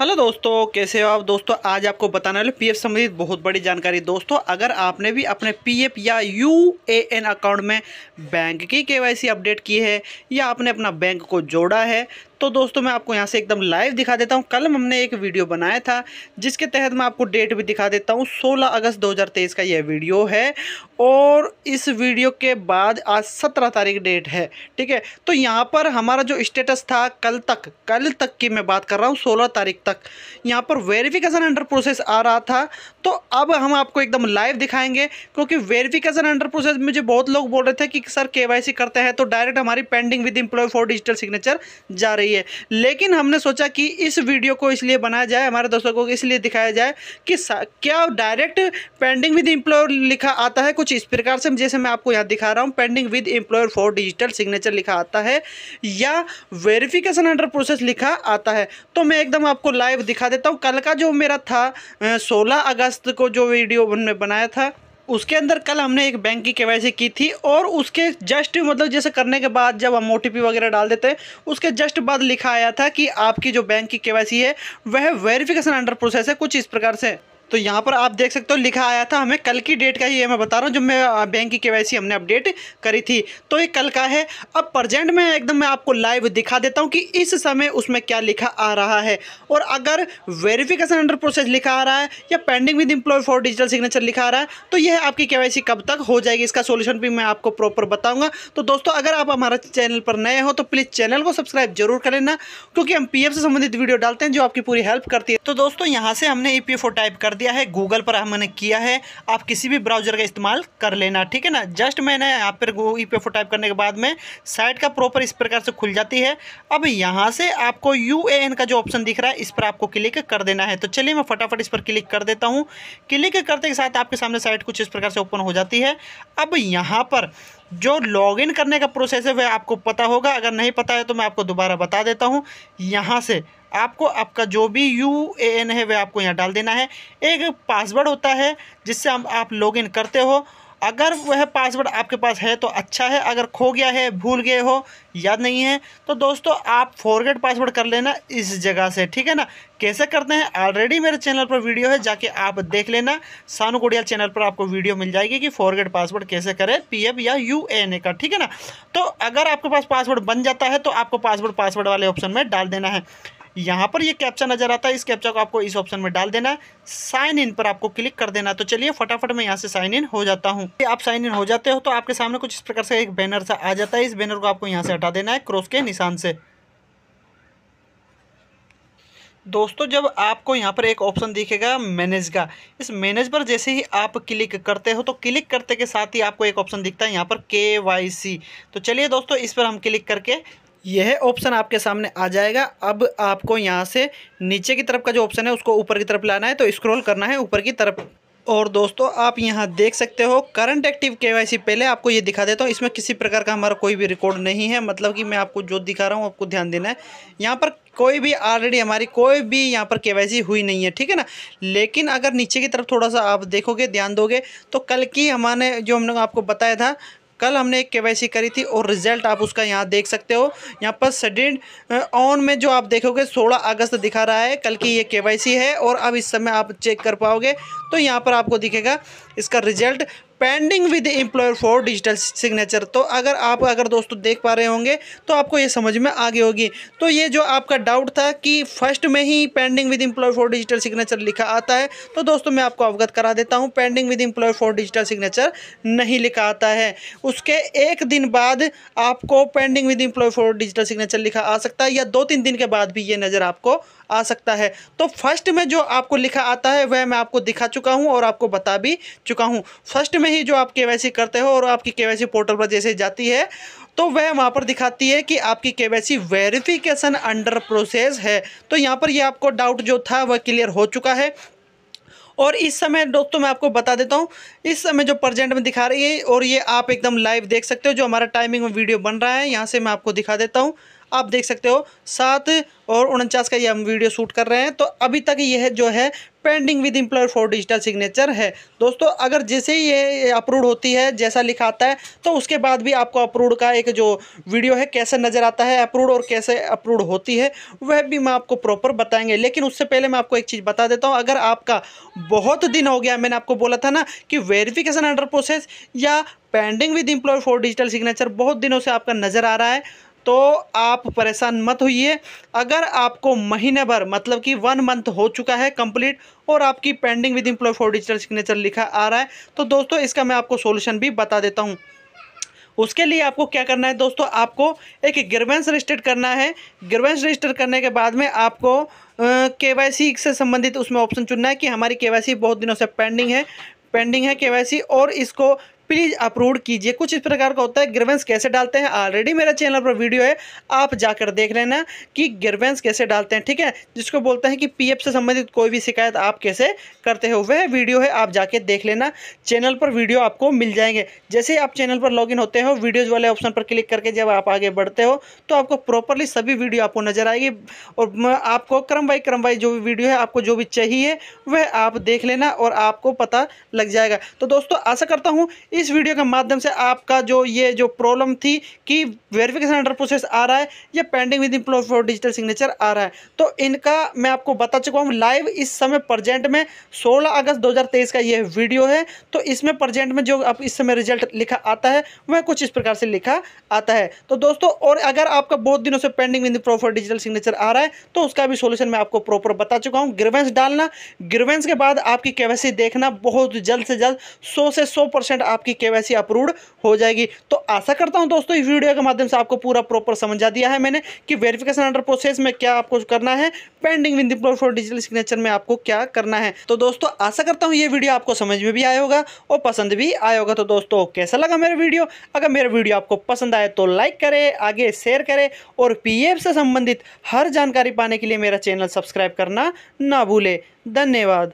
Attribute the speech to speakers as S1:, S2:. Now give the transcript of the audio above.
S1: Hello दोस्तों, कैसे हो आप? दोस्तों, आज आपको बताने वाले पीएफ संबंधित बहुत बड़ी जानकारी। दोस्तों, अगर आपने भी अपने पीएफ या यूएएन अकाउंट में बैंक की केवाईसी अपडेट की है या आपने अपना बैंक को जोड़ा है तो दोस्तों, मैं आपको यहाँ से एकदम लाइव दिखा देता हूँ। कल हमने एक वीडियो बनाया था, जिसके तहत मैं आपको डेट भी दिखा देता हूँ। 16 अगस्त 2023 का यह वीडियो है और इस वीडियो के बाद आज 17 तारीख डेट है, ठीक है? तो यहाँ पर हमारा जो स्टेटस था कल तक कल तक की मैं बात कर रहा हूँ, सोलह तारीख तक। यहाँ पर वेरिफिकेशन अंडर प्रोसेस आ रहा था। तो अब हम आपको एकदम लाइव दिखाएँगे, क्योंकि वेरिफिकेशन अंडर प्रोसेस मुझे बहुत लोग बोल रहे थे कि, सर के करते हैं तो डायरेक्ट हमारी pending with employ for digital signature जा रही है। लेकिन हमने सोचा कि इस वीडियो को इसलिए बनाया जाए, हमारे दोस्तों को इसलिए दिखाया जाए कि क्या डायरेक्ट पेंडिंग विद एम्प्लॉयर लिखा आता है? कुछ इस प्रकार से, जैसे मैं आपको यहाँ दिखा रहा हूँ pending with employer for digital signature लिखा आता है या वेरिफिकेशन अंडर प्रोसेस लिखा आता है। तो मैं एकदम आपको लाइव दिखा देता हूँ। कल का जो मेरा था सोलह अगस्त को जो वीडियो हमने बनाया था उसके अंदर कल हमने एक बैंक की केवाईसी की थी और उसके जस्ट मतलब जैसे करने के बाद जब हम ओटीपी वगैरह डाल देते हैं, उसके जस्ट बाद लिखा आया था कि आपकी जो बैंक की केवाईसी है, वह वेरिफिकेशन अंडर प्रोसेस है, कुछ इस प्रकार से। तो यहाँ पर आप देख सकते हो लिखा आया था, हमें कल की डेट का ही है मैं बता रहा हूँ जब मैं बैंक की के हमने अपडेट करी थी। तो ये कल का है। अब प्रजेंट में एकदम मैं आपको लाइव दिखा देता हूँ कि इस समय उसमें क्या लिखा आ रहा है। और अगर वेरिफिकेशन अंडर प्रोसेस लिखा आ रहा है या pending with employ for digital signature लिखा आ रहा है तो यह आपकी के कब तक हो जाएगी, इसका सोल्यूशन भी मैं आपको प्रॉपर बताऊँगा। तो दोस्तों, अगर आप हमारे चैनल पर नए हो तो प्लीज़ चैनल को सब्सक्राइब ज़रूर कर लेना, क्योंकि हम पीएफ से संबंधित वीडियो डालते हैं, जो आपकी पूरी हेल्प करती है। तो दोस्तों, यहाँ से हमने ईपीएफओ टाइप कर दिया है गूगल पर हमने किया है। आप किसी भी ब्राउज़र का इस्तेमाल कर लेना, ठीक है ना? जस्ट मैंने यहाँ पर ई पी टाइप करने के बाद में साइट का प्रॉपर इस प्रकार से खुल जाती है। अब यहाँ से आपको यू का जो ऑप्शन दिख रहा है, इस पर आपको क्लिक कर देना है। तो चलिए मैं फटाफट इस पर क्लिक कर देता हूँ। क्लिक करते के साथ आपके सामने साइट कुछ इस प्रकार से ओपन हो जाती है। अब यहाँ पर जो लॉगिन करने का प्रोसेस है, वह आपको पता होगा। अगर नहीं पता है तो मैं आपको दोबारा बता देता हूँ। यहाँ से आपको, आपका जो भी यू ए एन है, वह आपको यहाँ डाल देना है। एक पासवर्ड होता है, जिससे हम आप लॉगिन करते हो। अगर वह पासवर्ड आपके पास है तो अच्छा है, अगर खो गया है, भूल गए हो, याद नहीं है तो दोस्तों आप फॉरगेट पासवर्ड कर लेना इस जगह से, ठीक है ना? कैसे करते हैं? ऑलरेडी मेरे चैनल पर वीडियो है, जाके आप देख लेना। सानू कोडियल चैनल पर आपको वीडियो मिल जाएगी कि फॉरगेट पासवर्ड कैसे करें पीएफ या यू का, ठीक है ना? तो अगर आपके पास पासवर्ड बन जाता है तो आपको पासवर्ड पासवर्ड वाले ऑप्शन में डाल देना है। यहाँ पर ये कैप्चा नज़र आता है। इस कैप्चा को आपको इस ऑप्शन में डाल देना है। साइन इन पर आपको क्लिक कर देना तो चलिए फटाफट मैं यहाँ से साइन इन हो जाता हूँ। आप साइन इन हो जाते हो तो आपके सामने कुछ इस प्रकार से एक बैनर सा आ जाता है। इस बैनर को आपको यहाँ से हटा देना है क्रॉस के निशान से। दोस्तों, जब आपको यहाँ पर एक ऑप्शन दिखेगा मैनेज का, इस मैनेज पर जैसे ही आप क्लिक करते हो तो क्लिक करते के साथ ही आपको एक ऑप्शन दिखता है यहाँ पर के वाई सी तो चलिए दोस्तों, इस पर हम क्लिक करके यह ऑप्शन आपके सामने आ जाएगा। अब आपको यहाँ से नीचे की तरफ़ का जो ऑप्शन है, उसको ऊपर की तरफ़ लाना है तो स्क्रॉल करना है ऊपर की तरफ़। और दोस्तों, आप यहाँ देख सकते हो करंट एक्टिव के पहले आपको ये दिखा देता हूँ। इसमें किसी प्रकार का हमारा कोई भी रिकॉर्ड नहीं है। मतलब कि मैं आपको जो दिखा रहा हूँ, आपको ध्यान देना है। यहाँ पर कोई भी ऑलरेडी हमारी कोई भी यहाँ पर के हुई नहीं है, ठीक है ना? लेकिन अगर नीचे की तरफ़ थोड़ा सा आप देखोगे, ध्यान दोगे तो कल की हमारे जो हमने आपको बताया था कल हमने एक के करी थी और रिज़ल्ट आप उसका यहाँ देख सकते हो। यहाँ पर सडेंड ऑन में जो आप देखोगे 16 अगस्त दिखा रहा है, कल की ये के है और अब इस समय आप चेक कर पाओगे। तो यहाँ पर आपको दिखेगा इसका result. Pending with employer for digital signature तो अगर आप, अगर दोस्तों देख पा रहे होंगे तो आपको ये समझ में आगे होगी। तो ये जो आपका डाउट था कि फ़र्स्ट में ही pending with employer for digital signature लिखा आता है तो दोस्तों मैं आपको अवगत करा देता हूँ pending with employer for digital signature नहीं लिखा आता है। उसके एक दिन बाद आपको pending with employ for digital signature लिखा आ सकता है, या दो तीन दिन के बाद भी ये नज़र आपको आ सकता है। तो फ़र्स्ट में जो आपको लिखा आता है, वह मैं आपको दिखा चुका हूँ और आपको बता भी चुका हूँ। फ़र्स्ट में ही जो आप के करते हो और आपकी के पोर्टल पर जैसे जाती है तो वह वहाँ पर दिखाती है कि आपकी के वेरिफिकेशन अंडर प्रोसेस है। तो यहाँ पर ये आपको डाउट जो था, वह क्लियर हो चुका है। और इस समय दोस्तों मैं आपको बता देता हूँ, इस समय जो प्रजेंट में दिखा रही है और ये आप एकदम लाइव देख सकते हो, जो हमारा टाइमिंग में वीडियो बन रहा है, यहाँ से मैं आपको दिखा देता हूँ। आप देख सकते हो, सात और उनचास का ये हम वीडियो शूट कर रहे हैं। तो अभी तक यह जो है pending with employer for digital signature है। दोस्तों, अगर जैसे ही ये अप्रूव होती है, जैसा लिखा आता है तो उसके बाद भी आपको अप्रूव का एक जो वीडियो है, कैसे नज़र आता है अप्रूव और कैसे अप्रूव होती है, वह भी मैं आपको प्रॉपर बताएँगे। लेकिन उससे पहले मैं आपको एक चीज़ बता देता हूँ, अगर आपका बहुत दिन हो गया, मैंने आपको बोला था ना कि वेरिफिकेशन अंडर प्रोसेस या pending with employ for digital signature बहुत दिनों से आपका नज़र आ रहा है तो आप परेशान मत होइए। अगर आपको महीने भर मतलब कि वन मंथ हो चुका है कंप्लीट और आपकी pending with employ for digital signature लिखा आ रहा है तो दोस्तों इसका मैं आपको सॉल्यूशन भी बता देता हूँ। उसके लिए आपको क्या करना है दोस्तों, आपको एक ग्रवेंस रजिस्टर करना है। ग्रवेंस रजिस्टर करने के बाद में आपको के वाई सी से संबंधित उसमें ऑप्शन चुनना है कि हमारी के वाई सी बहुत दिनों से पेंडिंग है। पेंडिंग है के वाई सी और इसको प्लीज़ अपलोड कीजिए। कुछ इस प्रकार का होता है ग्रीवेंस कैसे डालते हैं? ऑलरेडी मेरा चैनल पर वीडियो है, आप जाकर देख लेना कि ग्रीवेंस कैसे डालते हैं, ठीक है? जिसको बोलते हैं कि पीएफ से संबंधित कोई भी शिकायत आप कैसे करते हो, वह वीडियो है, आप जाके देख लेना। चैनल पर वीडियो आपको मिल जाएँगे। जैसे आप चैनल पर लॉगिन होते हो वीडियोज़ वाले ऑप्शन पर क्लिक करके जब आप आगे बढ़ते हो तो आपको प्रॉपरली सभी वीडियो आपको नज़र आएगी और आपको क्रम बाई क्रम बाई जो भी वीडियो है, आपको जो भी चाहिए, वह आप देख लेना और आपको पता लग जाएगा। तो दोस्तों, आशा करता हूँ इस वीडियो के माध्यम से आपका जो ये जो प्रॉब्लम थी कि वेरिफिकेशन अंडर प्रोसेस आ रहा है या pending with employ for digital signature आ रहा है। तो इनका मैं आपको बता चुका हूँ, लाइव इस समय प्रजेंट में 16 अगस्त 2023 का ये वीडियो है। तो इसमें प्रजेंट में जो अब इस समय रिज़ल्ट लिखा आता है, वह कुछ इस प्रकार से लिखा आता है। तो दोस्तों, और अगर आपका बहुत दिनों से pending with for digital signature आ रहा है तो उसका भी सोल्यूशन मैं आपको प्रॉपर बता चुका हूँ। ग्रीवेंस डालना, ग्रीवेंस के बाद आपकी केवाईसी देखना, बहुत जल्द से जल्द सौ से सौ आपकी केवाईसी अप्रूव्ड हो जाएगी। तो आशा करता हूँ दोस्तों, इस वीडियो के माध्यम से आपको पूरा प्रॉपर समझा दिया है मैंने कि वेरिफिकेशन अंडर प्रोसेस में क्या आपको करना है pending with for digital signature में आपको क्या करना है। तो दोस्तों, आशा करता हूँ ये वीडियो आपको समझ में भी आया होगा और पसंद भी आया होगा। तो दोस्तों, कैसा लगा मेरा वीडियो अगर मेरा वीडियो आपको पसंद आए तो लाइक करें, आगे शेयर करें और पीएफ से संबंधित हर जानकारी पाने के लिए मेरा चैनल सब्सक्राइब करना ना भूले। धन्यवाद।